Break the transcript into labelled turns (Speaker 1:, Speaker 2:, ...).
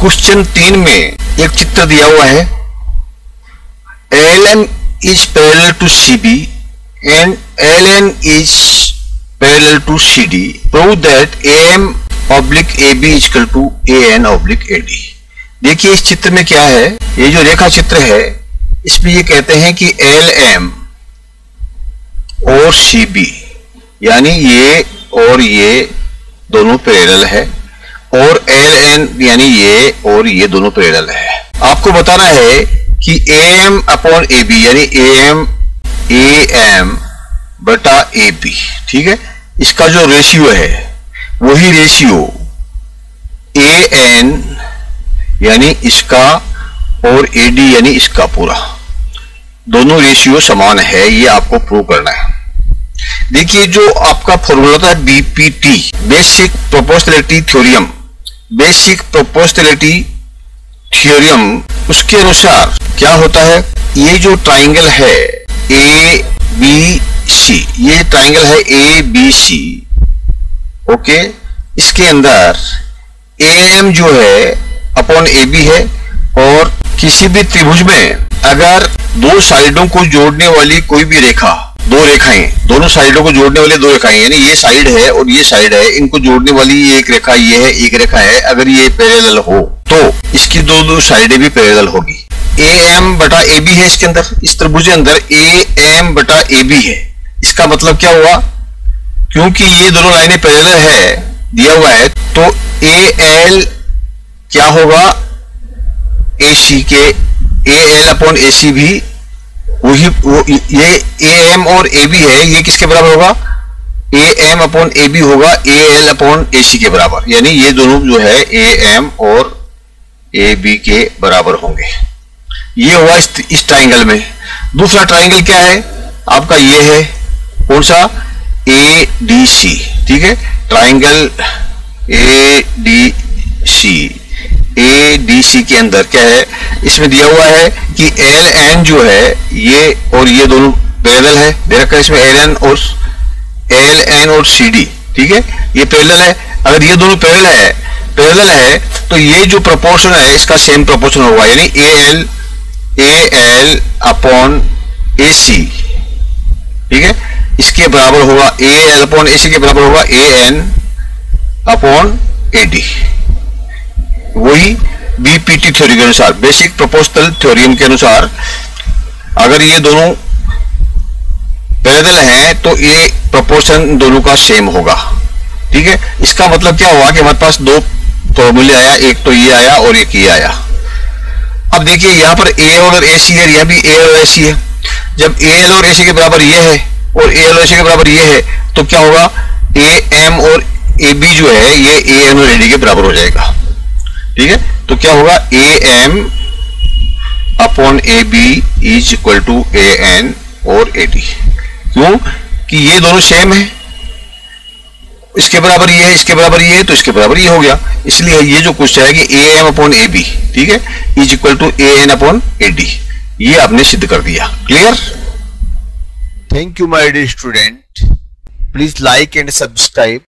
Speaker 1: Question तीन में एक चित्र दिया हुआ है। L M is parallel to C B and L N is parallel to C D prove that A M oblique A B equal to A N oblique A D देखिए इस चित्र में क्या है? ये जो रेखा चित्र है, इसमें ये कहते हैं कि एल एम और सी बी यानी ये और ये दोनों पैरेलल है। और एल एन, यानी ये और ये दोनों पैरेलल है। आपको बताना है कि A M upon A B यानी ए एम ए एम बटा ए बी ठीक है? इसका जो रेशियो है, वही रेशियो ए एन यानी इसका और ए डी यानी इसका पूरा। दोनों रेशियो समान है, ये आपको प्रूव करना है। देखिए, जो आपका फॉर्मूला था BPT basic proportionality theorem basic proportionality theorem उसके अनुसार क्या होता है? ये जो ट्राइंगल है ए बी सी ये ट्राइंगल है ए बी सी ओके? इसके अंदर ए एम जो है, अपॉन ए बी है और किसी भी त्रिभुज में अगर दो साइडों को जोड़ने वाली कोई भी रेखा दो रेखाएँ दोनों साइडों को जोड़ने वाली दो रेखाएँ यानी ये साइड है और ये साइड है। इनको जोड़ने वाली एक रेखा, ये है, एक रेखा है, अगर ये पैरेलल हो तो इसकी दो दो साइडें भी पैरेलल होगी। ए एम बटा ए बी है इसके अंदर। इस त्रिभुज के अंदर ए एम बटा ए बी है। इसका मतलब क्या हुआ? क्योंकि ये दोनों लाइनें पैरेलल है, दिया हुआ है तो ए एल क्या होगा? ए सी के ए एल अपॉन ए सी भी वही वो ये ए एम और ए बी है ये किसके बराबर होगा? A M upon A B होगा ए एल अपॉन ए सी के बराबर। यानी ये दोनों जो है ए एम और ए बी के बराबर होंगे। ये हुआ इस, इस ट्राइंगल में। दूसरा ट्राइंगल क्या है? आपका ये है कौन सा? ए डी सी ठीक है? Triangle A D C A D C के अंदर क्या है? इसमें दिया हुआ है कि एल एन जो है, ये और ये दोनों पैरेलल है। दे रखा है इसमें एल एन और एल एन और सी डी ठीक है? ये पैरेलल है। अगर ये दोनों पैरेलल है पैरेलल है तो ये जो प्रोपोर्शन है, इसका सेम प्रोपोर्शन होगा। यानी A L A L upon A C ठीक है? इसके बराबर होगा ए एल अपॉन ए सी के बराबर होगा A N upon A D वही बीपीटी थ्योरी के अनुसार बेसिक प्रोपोर्शनल थ्योरियम के अनुसार, अगर ये दोनों पैरेलल हैं तो ये प्रोपोर्शन दोनों का सेम होगा। ठीक है? इसका मतलब क्या हुआ कि हमारे पास दो फॉर्मूले आया, एक तो ये आया और एक ये आया। अब देखिए, यहाँ पर ए और ए सी है, यह भी ए और ए सी है। जब ए एल और ए सी के बराबर ये है और ए एल और ए सी के बराबर ये है तो क्या होगा? ए एम और ए बी जो है, ये ए एम और ए डी के बराबर हो जाएगा। ठीक है? तो क्या होगा? A M upon A B is equal to A N और ए डी क्यों? कि ये दोनों सेम है। इसके बराबर ये है, इसके बराबर ये है तो इसके बराबर ये हो गया। इसलिए ये जो क्वेश्चन है कि A M upon A B ठीक है? Is equal to A N upon A D ये आपने सिद्ध कर दिया। Clear
Speaker 2: thank you my dear student please like and subscribe.